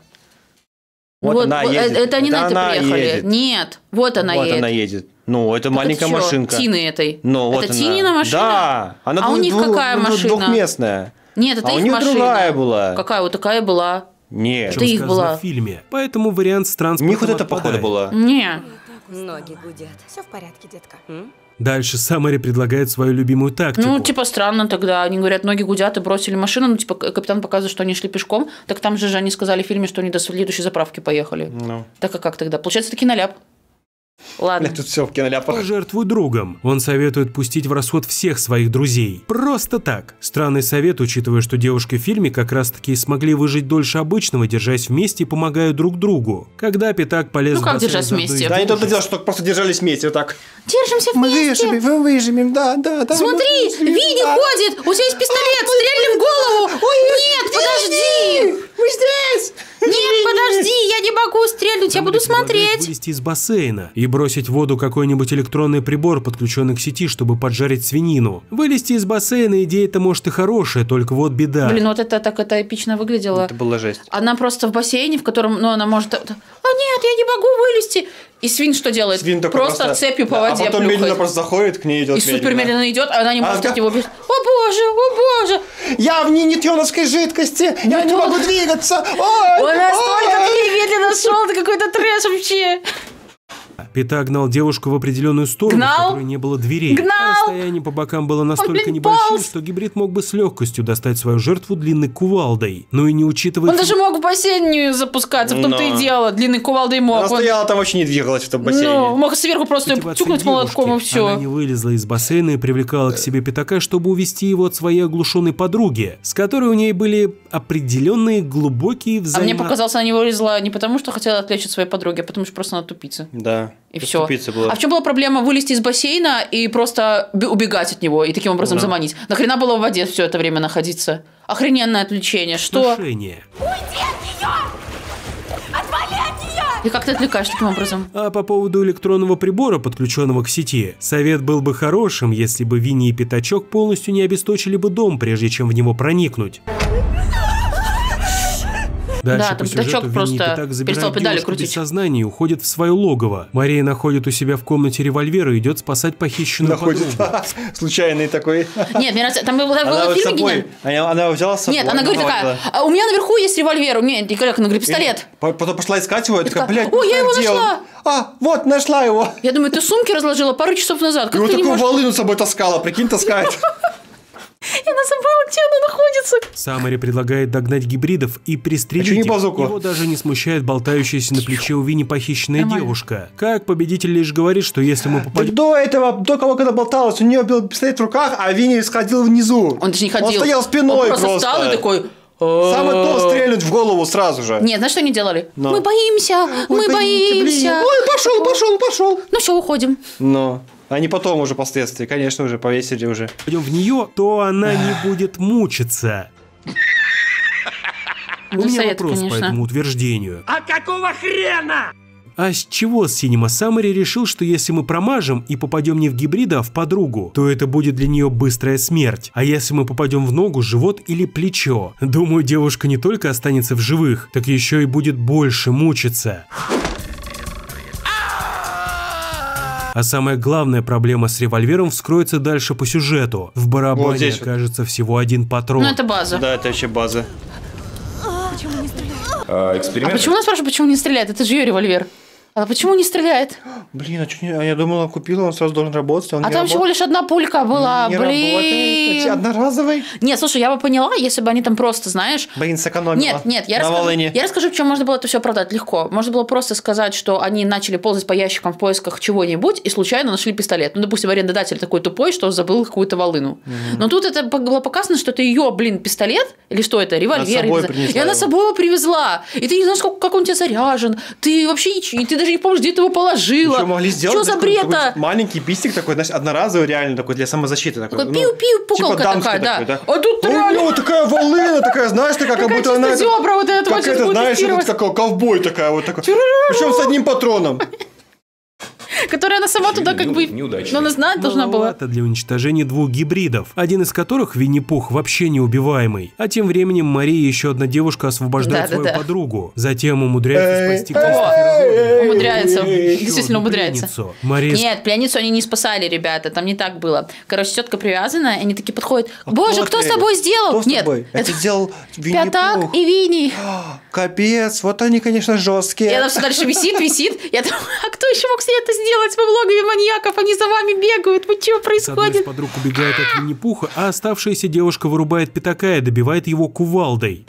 [SPEAKER 1] Вот,
[SPEAKER 2] Вот,
[SPEAKER 1] она
[SPEAKER 2] вот,
[SPEAKER 1] едет.
[SPEAKER 2] это, это они на
[SPEAKER 1] Это
[SPEAKER 2] это
[SPEAKER 1] она
[SPEAKER 2] приехали.
[SPEAKER 1] едет.
[SPEAKER 2] Нет, вот она
[SPEAKER 1] вот
[SPEAKER 2] едет.
[SPEAKER 1] она едет. Ну, это
[SPEAKER 2] Так
[SPEAKER 1] маленькая
[SPEAKER 2] это
[SPEAKER 1] машинка.
[SPEAKER 2] Тины этой.
[SPEAKER 1] Ну, вот
[SPEAKER 2] это
[SPEAKER 1] она.
[SPEAKER 2] Тинина машина?
[SPEAKER 1] Да. Она
[SPEAKER 2] А у них
[SPEAKER 1] двух-
[SPEAKER 2] какая
[SPEAKER 1] двух-
[SPEAKER 2] машина?
[SPEAKER 1] Двухместная.
[SPEAKER 2] Нет, это
[SPEAKER 1] А у
[SPEAKER 2] их
[SPEAKER 1] них
[SPEAKER 2] машина.
[SPEAKER 1] другая была.
[SPEAKER 2] Какая вот такая была?
[SPEAKER 1] Нет.
[SPEAKER 2] Это их была.
[SPEAKER 3] в фильме. Поэтому вариант с
[SPEAKER 1] У
[SPEAKER 3] транспортом
[SPEAKER 1] них вот это, походу, была.
[SPEAKER 2] Не.
[SPEAKER 6] Ноги гудят. Все в порядке, детка.
[SPEAKER 3] Дальше Самари предлагает свою любимую тактику.
[SPEAKER 2] Ну, типа, странно тогда. Они говорят, ноги гудят и бросили машину. Ну, типа, капитан показывает, что они шли пешком. Так там же же они сказали в фильме, что они до следующей заправки поехали.
[SPEAKER 1] Ну.
[SPEAKER 2] Так а как тогда? Получается, таки наляп. Ладно.
[SPEAKER 1] Тут все в киноляпах.
[SPEAKER 3] Пожертвуй другом. Он советует пустить в расход всех своих друзей. Просто так. Странный совет, учитывая, что девушки в фильме как раз таки смогли выжить дольше обычного, держась вместе и помогая друг другу. Когда Пятак полез
[SPEAKER 2] Ну,
[SPEAKER 3] в
[SPEAKER 2] как держась вместе?
[SPEAKER 1] Да, они только
[SPEAKER 3] девушек,
[SPEAKER 1] делают, что просто держались вместе вот так.
[SPEAKER 2] Держимся
[SPEAKER 1] Мы
[SPEAKER 2] вместе.
[SPEAKER 1] выживем, мы выживем, да, да, да.
[SPEAKER 2] Смотри,
[SPEAKER 1] мы
[SPEAKER 2] Винни
[SPEAKER 1] да.
[SPEAKER 2] ходит, у тебя есть пистолет, стрельни в голову. Нет, подожди.
[SPEAKER 1] Мы здесь!
[SPEAKER 2] Нет, подожди, я не стрельнуть, я буду смотреть.
[SPEAKER 3] вылезти из бассейна и бросить в воду какой-нибудь электронный прибор, подключенный к сети, чтобы поджарить свинину. Вылезти из бассейна идея-то может и хорошая, только вот беда.
[SPEAKER 2] Блин, вот это так это эпично выглядело.
[SPEAKER 1] Это была жесть.
[SPEAKER 2] Она просто в бассейне, в котором, ну, она может... А нет, я не могу вылезти. И свин что делает?
[SPEAKER 1] Свин такой
[SPEAKER 2] просто, цепью по
[SPEAKER 1] Да,
[SPEAKER 2] воде
[SPEAKER 1] А потом медленно
[SPEAKER 2] плюхает.
[SPEAKER 1] просто заходит к ней идет
[SPEAKER 2] И супер медленно идет, а она не
[SPEAKER 1] А
[SPEAKER 2] может
[SPEAKER 1] да-
[SPEAKER 2] от него бежать. О боже, о боже!
[SPEAKER 1] Я в ненитеновской жидкости! Я не
[SPEAKER 2] Ньютон-
[SPEAKER 1] могу двигаться! Ой,
[SPEAKER 2] Он настолько медленно шел, это какой-то трэш вообще.
[SPEAKER 3] Пятак гнал девушку в определенную сторону,
[SPEAKER 2] Гнал?
[SPEAKER 3] в которой не было дверей.
[SPEAKER 2] Гнал?
[SPEAKER 3] А расстояние по бокам было настолько
[SPEAKER 2] блин,
[SPEAKER 3] небольшим,
[SPEAKER 2] полз.
[SPEAKER 3] что гибрид мог бы с легкостью достать свою жертву длинной кувалдой. Но и не учитывая...
[SPEAKER 2] Он даже мог в бассейн запускаться, в том-то и
[SPEAKER 1] Но.
[SPEAKER 2] дело. Длинный кувалдой мог.
[SPEAKER 1] Она
[SPEAKER 2] Он-
[SPEAKER 1] стояла там вообще не двигалась в том бассейне.
[SPEAKER 2] Ну, мог сверху просто тюкнуть молотком и
[SPEAKER 3] девушки. Она
[SPEAKER 2] все.
[SPEAKER 3] не вылезла из бассейна и привлекала к себе пятака, чтобы увести его от своей оглушенной подруги, с которой у ней были определенные глубокие
[SPEAKER 2] А
[SPEAKER 3] взаимо...
[SPEAKER 2] мне показалось, она не вылезла не потому, что хотела отвлечь от своей подруги, а потому что просто она тупица.
[SPEAKER 1] Да.
[SPEAKER 2] И все.
[SPEAKER 1] Была.
[SPEAKER 2] А в чем была проблема вылезти из бассейна и просто убегать от него и таким образом
[SPEAKER 3] Да.
[SPEAKER 2] заманить? Нахрена было в воде все это время находиться? Охрененное отвлечение. Что?
[SPEAKER 3] Отношения.
[SPEAKER 2] И как ты отвлекаешь таким образом?
[SPEAKER 3] А по поводу электронного прибора, подключенного к сети, совет был бы хорошим, если бы Винни и Пятачок полностью не обесточили бы дом, прежде чем в него проникнуть. Дальше
[SPEAKER 2] Да,
[SPEAKER 3] по
[SPEAKER 2] там
[SPEAKER 3] сюжету и
[SPEAKER 2] просто перестал педали
[SPEAKER 3] девушку без
[SPEAKER 2] крутить.
[SPEAKER 3] сознания и уходят в свое логово. Мария находит у себя в комнате револьвер и идет спасать похищенную
[SPEAKER 1] Находит
[SPEAKER 3] подругу.
[SPEAKER 1] случайный такой.
[SPEAKER 2] Нет, мне нравится, там
[SPEAKER 1] Она вот с
[SPEAKER 2] фильме
[SPEAKER 1] собой.
[SPEAKER 2] гениально.
[SPEAKER 1] Она, она взяла с собой.
[SPEAKER 2] Нет, она говорит такая, «А у меня наверху есть револьвер, у меня, и как она говорит, пистолет.
[SPEAKER 1] По- Потом пошла искать его, и такая, блядь,
[SPEAKER 2] «О, я его
[SPEAKER 1] где он?»
[SPEAKER 2] нашла!»
[SPEAKER 1] А, вот, нашла его.
[SPEAKER 2] Я думаю, ты сумки разложила пару часов назад,
[SPEAKER 1] И
[SPEAKER 2] как
[SPEAKER 1] вот
[SPEAKER 2] ты не
[SPEAKER 1] такую
[SPEAKER 2] можешь...
[SPEAKER 1] волыну с собой таскала, прикинь, таскает.
[SPEAKER 2] Я она забыла, где находится.
[SPEAKER 3] Самари предлагает догнать гибридов и пристрелить
[SPEAKER 1] А не
[SPEAKER 3] их.
[SPEAKER 1] базуку?
[SPEAKER 3] Его даже не смущает болтающаяся на плече у Винни похищенная
[SPEAKER 2] Нормально.
[SPEAKER 3] девушка. Как победитель лишь говорит, что если мы
[SPEAKER 1] Так
[SPEAKER 3] попадем...
[SPEAKER 1] до этого, до кого когда болталась, у нее был пистолет в руках, а Винни сходил внизу.
[SPEAKER 2] Он даже не ходил.
[SPEAKER 1] Он стоял спиной
[SPEAKER 2] Он просто,
[SPEAKER 1] просто.
[SPEAKER 2] встал и такой...
[SPEAKER 1] Самое то стрельнуть в голову сразу же.
[SPEAKER 2] Нет, знаешь, что они делали?
[SPEAKER 1] Но.
[SPEAKER 2] Мы боимся, мы
[SPEAKER 1] боимся,
[SPEAKER 2] боимся.
[SPEAKER 1] Ой, пошел, пошел, пошел.
[SPEAKER 2] Ну все, уходим.
[SPEAKER 1] Но. Они потом уже последствия, конечно, уже повесили уже.
[SPEAKER 3] пойдем в нее, то она не будет мучиться. У
[SPEAKER 2] Не
[SPEAKER 3] меня
[SPEAKER 2] совет,
[SPEAKER 3] вопрос по этому утверждению.
[SPEAKER 9] А какого хрена?
[SPEAKER 3] А с чего Синема Самари решил, что если мы промажем и попадем не в гибрида, а в подругу, то это будет для нее быстрая смерть? А если мы попадем в ногу, живот или плечо? Думаю, девушка не только останется в живых, так еще и будет больше мучиться. А самая главная проблема с револьвером вскроется дальше по сюжету. В барабане
[SPEAKER 1] Вот здесь вот.
[SPEAKER 3] окажется всего один патрон.
[SPEAKER 2] Ну это база.
[SPEAKER 1] Да, это вообще база.
[SPEAKER 13] А,
[SPEAKER 2] А
[SPEAKER 13] эксперимент?
[SPEAKER 2] почему она спрашивает, почему не стреляет? Это же ее револьвер. А почему не стреляет?
[SPEAKER 1] Блин, а что не... а Я думал, он купил, он сразу должен работать, а
[SPEAKER 2] там всего
[SPEAKER 1] работает.
[SPEAKER 2] лишь одна пулька была,
[SPEAKER 1] Не
[SPEAKER 2] блин.
[SPEAKER 1] работает. Одноразовый?
[SPEAKER 2] Нет, слушай, я бы поняла, если бы они там просто, знаешь...
[SPEAKER 1] Блин, сэкономила.
[SPEAKER 2] Нет, нет, я расскажу,
[SPEAKER 1] Волыне.
[SPEAKER 2] я расскажу, чем можно было это все продать легко. Можно было просто сказать, что они начали ползать по ящикам в поисках чего-нибудь и случайно нашли пистолет. Ну, допустим, арендодатель такой тупой, что забыл какую-то волыну. Но тут это было показано, что это ее, блин, пистолет, или что это, револьвер.
[SPEAKER 1] собой
[SPEAKER 2] или-
[SPEAKER 1] принесла
[SPEAKER 2] и она
[SPEAKER 1] его.
[SPEAKER 2] с собой его привезла. И ты не знаешь, как, как он тебе заряжен. Ты вообще ничего, и ты даже не помнишь, где ты его положила.
[SPEAKER 1] Еще могли сделать
[SPEAKER 2] Что за
[SPEAKER 1] такой-
[SPEAKER 2] бред
[SPEAKER 1] такой маленький пистик такой, знаешь, одноразовый реально такой для самозащиты такой.
[SPEAKER 2] Такой пиу-пиу, пукалка
[SPEAKER 1] дамский
[SPEAKER 2] такая, да.
[SPEAKER 1] такой,
[SPEAKER 2] А тут
[SPEAKER 1] Ну,
[SPEAKER 2] реально-
[SPEAKER 1] него такая волына, такая, знаешь, такая, как будто она...
[SPEAKER 2] зёбра вот это,
[SPEAKER 1] Как это, знаешь, как ковбой такая вот такая. Причем с одним патроном.
[SPEAKER 2] Которая она сама туда как бы...
[SPEAKER 13] неудачный.
[SPEAKER 2] Но она знать должна была.
[SPEAKER 3] Маловато для уничтожения двух гибридов, один из которых Винни-Пух вообще неубиваемый. А тем временем Мария и еще одна девушка освобождает свою подругу. Затем умудряется спасти Кристофера
[SPEAKER 2] умудряется. Действительно умудряется.
[SPEAKER 3] пленницу. Мария
[SPEAKER 2] Нет, пленницу они не спасали, ребята, там не так было. Короче, тетка привязана, и они такие подходят. Боже, кто, с тобой сделал?
[SPEAKER 1] Кто с
[SPEAKER 2] Нет?
[SPEAKER 1] Это сделал
[SPEAKER 2] Пятак
[SPEAKER 1] Винни-Пух.
[SPEAKER 2] и Винни.
[SPEAKER 1] Капец, вот они, конечно,
[SPEAKER 2] И
[SPEAKER 1] жесткие.
[SPEAKER 2] она все дальше висит, висит. Я думаю, а кто еще мог себе это сделать? Вы в логове маньяков, они за вами бегают. Вы что
[SPEAKER 3] с одной из
[SPEAKER 2] происходит?
[SPEAKER 3] подруг убегает от Винни-Пуха, а оставшаяся девушка вырубает пятака и добивает его кувалдой.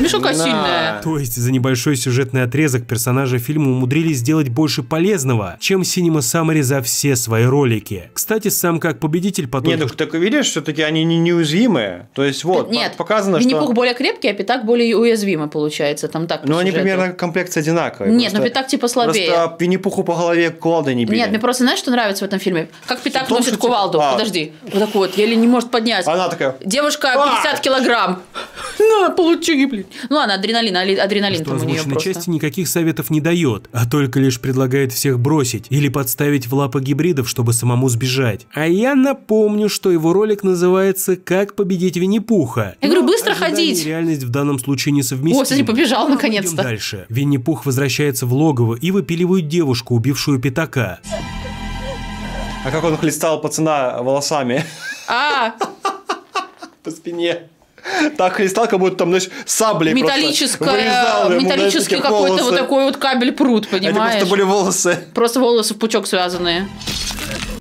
[SPEAKER 2] Мишука сильная.
[SPEAKER 3] То есть за небольшой сюжетный отрезок персонажи фильма умудрились сделать больше полезного, чем Cinema Summary за все свои ролики. Кстати, сам как победитель потом...
[SPEAKER 1] Нет, так, так видишь, все-таки они не неуязвимые. То есть вот,
[SPEAKER 2] Нет,
[SPEAKER 1] по- показано,
[SPEAKER 2] Винни-Пух
[SPEAKER 1] что...
[SPEAKER 2] более крепкий, а Пятак более уязвимый получается. Там так
[SPEAKER 1] Ну, они примерно комплекции одинаковые.
[SPEAKER 2] Нет, ну Пятак типа слабее.
[SPEAKER 1] Просто Винни-Пуху по голове кувалдой не били.
[SPEAKER 2] Нет, мне просто знаешь, что нравится в этом фильме? Как Пятак
[SPEAKER 1] том,
[SPEAKER 2] носит
[SPEAKER 1] типа-
[SPEAKER 2] кувалду.
[SPEAKER 1] а.
[SPEAKER 2] Подожди. Вот так вот, еле не может поднять.
[SPEAKER 1] Она такая...
[SPEAKER 2] Девушка
[SPEAKER 1] А!
[SPEAKER 2] 50 килограмм. На, получи, блин. Ну ладно, адреналин, али- адреналин
[SPEAKER 3] что
[SPEAKER 2] там у нее просто.
[SPEAKER 3] части никаких советов не дает, а только лишь предлагает всех бросить или подставить в лапы гибридов, чтобы самому сбежать. А я напомню, что его ролик называется «Как победить Винни-Пуха».
[SPEAKER 2] Я говорю,
[SPEAKER 3] Но
[SPEAKER 2] быстро ходить.
[SPEAKER 3] реальность в данном случае несовместимы.
[SPEAKER 2] О, смотри, побежал
[SPEAKER 3] Но
[SPEAKER 2] наконец-то.
[SPEAKER 3] пойдем дальше. Винни-Пух возвращается в логово и выпиливает девушку, убившую пятака.
[SPEAKER 1] А как он хлестал пацана волосами
[SPEAKER 2] А,
[SPEAKER 1] по спине. Так хлестал, как будто там, знаешь, саблей просто вырезал
[SPEAKER 2] металлический какой-то вот такой вот кабель пруд,
[SPEAKER 1] Это
[SPEAKER 2] понимаешь?
[SPEAKER 1] просто были волосы.
[SPEAKER 2] Просто волосы в пучок связанные.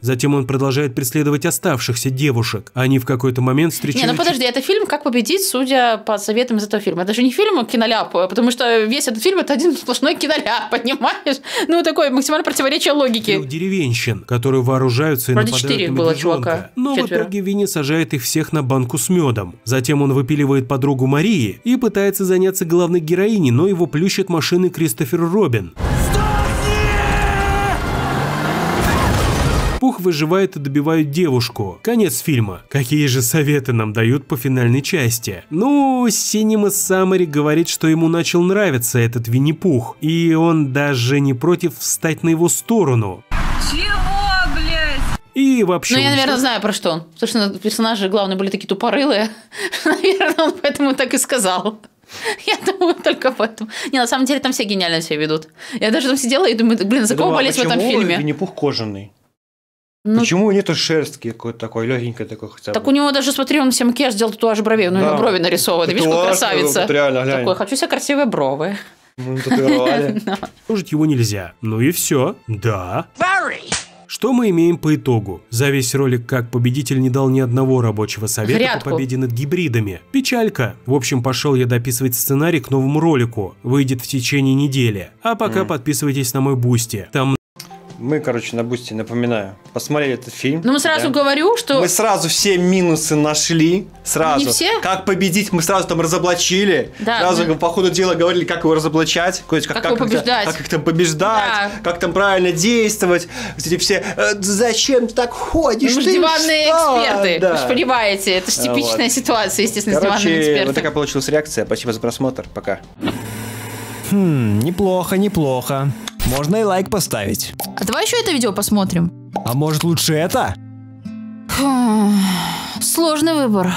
[SPEAKER 3] Затем он продолжает преследовать оставшихся девушек. Они в какой-то момент
[SPEAKER 2] Не,
[SPEAKER 3] встречают...
[SPEAKER 2] ну подожди, это фильм «Как победить», судя по советам из этого фильма. Это же не фильм а киноляп, потому что весь этот фильм – это один сплошной киноляп, понимаешь? Ну, такое максимально противоречие логике.
[SPEAKER 3] трех деревенщин, которые вооружаются и
[SPEAKER 2] Вроде
[SPEAKER 3] нападают
[SPEAKER 2] четыре
[SPEAKER 3] на
[SPEAKER 2] было чувака.
[SPEAKER 3] Но
[SPEAKER 2] Четверо.
[SPEAKER 3] в итоге Винни сажает их всех на банку с медом. Затем он выпиливает подругу Марии и пытается заняться главной героиней, но его плющит машины Кристофер Робин. Выживает и добивает девушку. Конец фильма. Какие же советы нам дают по финальной части? Ну, Синема Саммари говорит, что ему начал нравиться этот Винни-Пух, и он даже не против встать на его сторону.
[SPEAKER 2] Чего, блядь?
[SPEAKER 3] И вообще...
[SPEAKER 2] Ну, я, наверное, знаю про что он. Потому что персонажи главные были такие тупорылые. Наверное, он поэтому так и сказал. Я думаю, только поэтому. Не, на самом деле там все гениально себя ведут. Я даже там сидела и думаю, блин, за кого
[SPEAKER 1] а
[SPEAKER 2] болеть в этом
[SPEAKER 1] почему
[SPEAKER 2] фильме?
[SPEAKER 1] Винни-Пух кожаный?
[SPEAKER 2] Ну,
[SPEAKER 1] Почему нету шерстки какой-то такой, легенькой такой хотя бы?
[SPEAKER 2] Так у него даже, смотри, он себе макияж сделал татуаж бровей, ну, у него
[SPEAKER 1] Да.
[SPEAKER 2] брови нарисованы, видишь, как
[SPEAKER 1] Татуаж,
[SPEAKER 2] красавица.
[SPEAKER 1] вот реально, глянь.
[SPEAKER 2] Такой, хочу себе красивые бровы.
[SPEAKER 1] Ну,
[SPEAKER 3] его нельзя. Ну и все. Да. Что мы имеем по итогу? За весь ролик как победитель не дал ни одного рабочего совета
[SPEAKER 2] Грядку.
[SPEAKER 3] по победе над гибридами. Печалька. В общем, пошел я дописывать сценарий к новому ролику. Выйдет в течение недели. А пока
[SPEAKER 1] М.
[SPEAKER 3] подписывайтесь на мой Boosty. Там
[SPEAKER 1] Мы, короче, на Boosty, напоминаю, посмотрели этот фильм.
[SPEAKER 2] Ну, мы сразу
[SPEAKER 1] да?
[SPEAKER 2] говорю, что...
[SPEAKER 1] Мы сразу все минусы нашли. Сразу.
[SPEAKER 2] Не все?
[SPEAKER 1] Как победить, мы сразу там разоблачили.
[SPEAKER 2] Да,
[SPEAKER 1] сразу
[SPEAKER 2] мы-
[SPEAKER 1] по ходу дела говорили, как его разоблачать.
[SPEAKER 2] Как
[SPEAKER 1] как,
[SPEAKER 2] его
[SPEAKER 1] как, их-
[SPEAKER 2] побеждать.
[SPEAKER 1] как их там побеждать,
[SPEAKER 2] Да.
[SPEAKER 1] как там правильно действовать. Эти все, «Э, зачем ты так ходишь?
[SPEAKER 2] Мы же диванные
[SPEAKER 1] что?»
[SPEAKER 2] эксперты,
[SPEAKER 1] Да.
[SPEAKER 2] вы же понимаете, это же типичная
[SPEAKER 1] вот.
[SPEAKER 2] ситуация, естественно, с диванными
[SPEAKER 1] Короче, вот
[SPEAKER 2] экспертами.
[SPEAKER 1] такая получилась реакция. Спасибо за просмотр. Пока.
[SPEAKER 14] Хм, неплохо, неплохо. Можно и лайк поставить.
[SPEAKER 2] А давай еще это видео посмотрим.
[SPEAKER 14] А может лучше это?
[SPEAKER 2] Сложный выбор.